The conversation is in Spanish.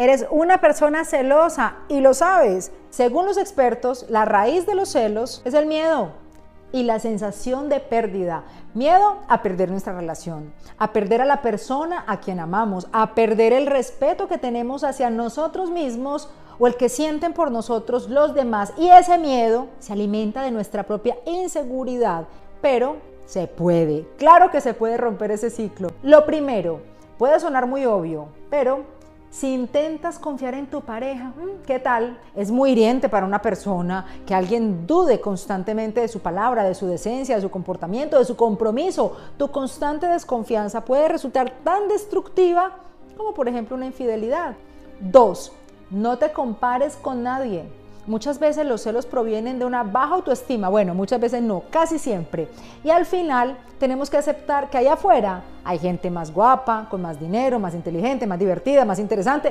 Eres una persona celosa y lo sabes. Según los expertos, la raíz de los celos es el miedo y la sensación de pérdida. Miedo a perder nuestra relación, a perder a la persona a quien amamos, a perder el respeto que tenemos hacia nosotros mismos o el que sienten por nosotros los demás. Y ese miedo se alimenta de nuestra propia inseguridad. Pero se puede, claro que se puede romper ese ciclo. Lo primero, puede sonar muy obvio, pero si intentas confiar en tu pareja, mm, ¿qué tal? Es muy hiriente para una persona que alguien dude constantemente de su palabra, de su decencia, de su comportamiento, de su compromiso. Tu constante desconfianza puede resultar tan destructiva como por ejemplo una infidelidad. Dos, no te compares con nadie. Muchas veces los celos provienen de una baja autoestima, bueno, muchas veces no, casi siempre. Y al final tenemos que aceptar que allá afuera hay gente más guapa, con más dinero, más inteligente, más divertida, más interesante,